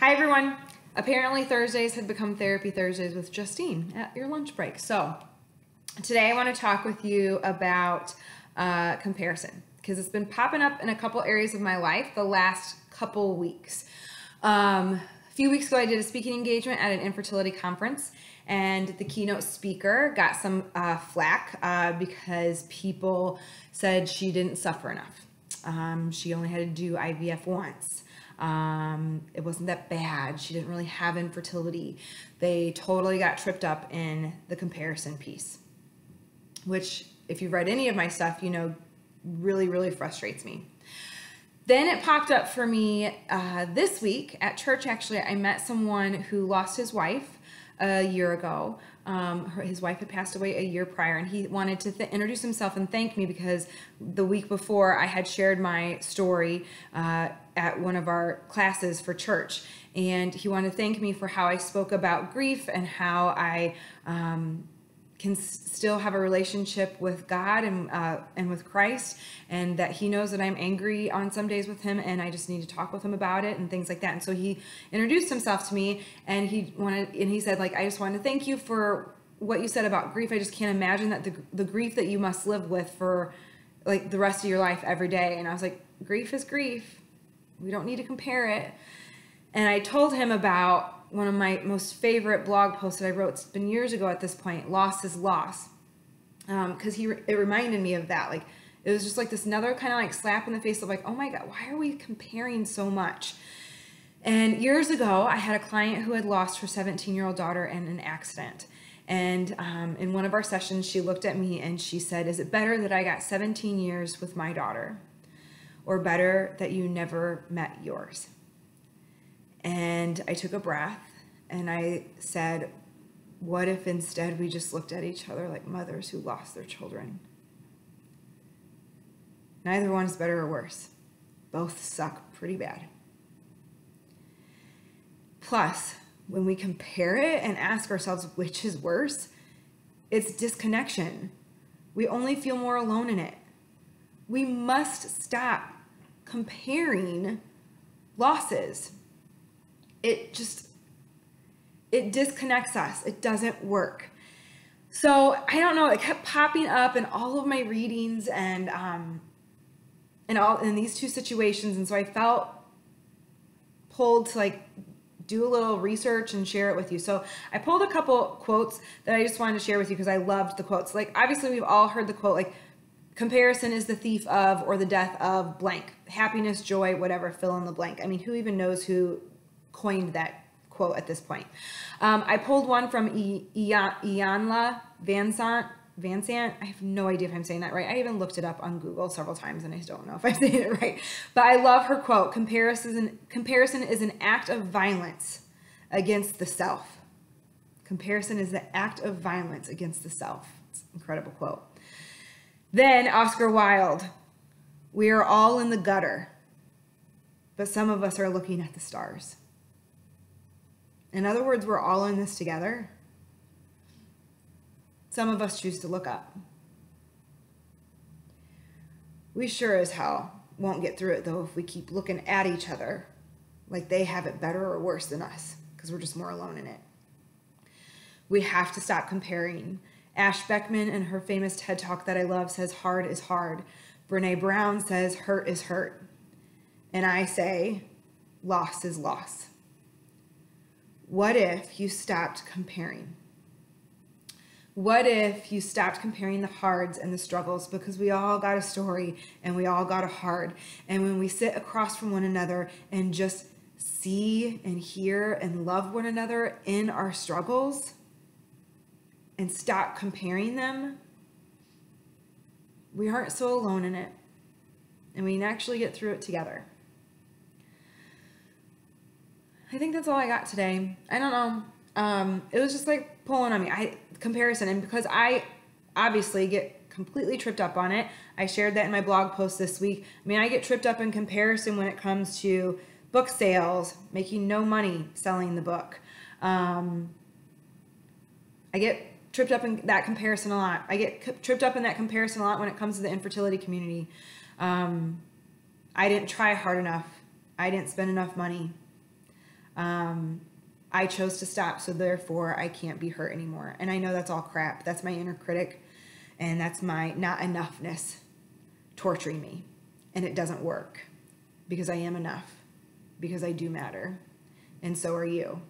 Hi, everyone. Apparently, Thursdays had become therapy Thursdays with Justine at your lunch break. So, today I want to talk with you about uh, comparison because it's been popping up in a couple areas of my life the last couple weeks. Um, a few weeks ago, I did a speaking engagement at an infertility conference, and the keynote speaker got some uh, flack uh, because people said she didn't suffer enough. Um, she only had to do IVF once. Um, it wasn't that bad. She didn't really have infertility. They totally got tripped up in the comparison piece, which, if you've read any of my stuff, you know, really, really frustrates me. Then it popped up for me uh, this week at church. Actually, I met someone who lost his wife a year ago. Um, her, his wife had passed away a year prior, and he wanted to th- introduce himself and thank me because the week before I had shared my story uh, at one of our classes for church. And he wanted to thank me for how I spoke about grief and how I um, can still have a relationship with God and uh, and with Christ, and that He knows that I'm angry on some days with Him, and I just need to talk with Him about it and things like that. And so he introduced himself to me, and he wanted and he said like I just wanted to thank you for what you said about grief. I just can't imagine that the the grief that you must live with for like the rest of your life every day. And I was like, grief is grief. We don't need to compare it. And I told him about one of my most favorite blog posts that I wrote. It's been years ago at this point. Loss is loss, because um, he it reminded me of that. Like it was just like this another kind of like slap in the face of like, oh my god, why are we comparing so much? And years ago, I had a client who had lost her 17 year old daughter in an accident. And um, in one of our sessions, she looked at me and she said, Is it better that I got 17 years with my daughter? Or better that you never met yours? And I took a breath and I said, What if instead we just looked at each other like mothers who lost their children? Neither one is better or worse. Both suck pretty bad. Plus, when we compare it and ask ourselves which is worse, it's disconnection. We only feel more alone in it. We must stop comparing losses it just it disconnects us. It doesn't work. So I don't know. It kept popping up in all of my readings and um, in all in these two situations, and so I felt pulled to like do a little research and share it with you. So I pulled a couple quotes that I just wanted to share with you because I loved the quotes. Like obviously we've all heard the quote like comparison is the thief of or the death of blank happiness joy whatever fill in the blank i mean who even knows who coined that quote at this point. Um, I pulled one from Iyanla Vanzant. Vansant. I have no idea if I'm saying that right. I even looked it up on Google several times and I don't know if I'm saying it right. But I love her quote. Comparison, comparison is an act of violence against the self. Comparison is the act of violence against the self. It's an incredible quote. Then Oscar Wilde. We are all in the gutter, but some of us are looking at the stars. In other words, we're all in this together. Some of us choose to look up. We sure as hell won't get through it though if we keep looking at each other like they have it better or worse than us because we're just more alone in it. We have to stop comparing. Ash Beckham in her famous TED talk that I love says hard is hard. Brene Brown says hurt is hurt. And I say loss is loss. What if you stopped comparing? What if you stopped comparing the hards and the struggles because we all got a story and we all got a hard. And when we sit across from one another and just see and hear and love one another in our struggles and stop comparing them, we aren't so alone in it. And we can actually get through it together. I think that's all I got today. I don't know. Um, it was just like pulling on me. I comparison, and because I obviously get completely tripped up on it. I shared that in my blog post this week. I mean, I get tripped up in comparison when it comes to book sales, making no money selling the book. Um, I get tripped up in that comparison a lot. I get tripped up in that comparison a lot when it comes to the infertility community. Um, I didn't try hard enough. I didn't spend enough money. Um, I chose to stop, so therefore I can't be hurt anymore. And I know that's all crap. That's my inner critic, and that's my not enoughness torturing me. And it doesn't work because I am enough, because I do matter, and so are you.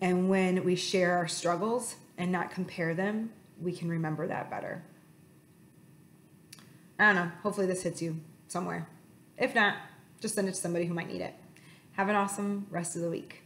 And when we share our struggles and not compare them, we can remember that better. I don't know. Hopefully, this hits you somewhere. If not, just send it to somebody who might need it. Have an awesome rest of the week.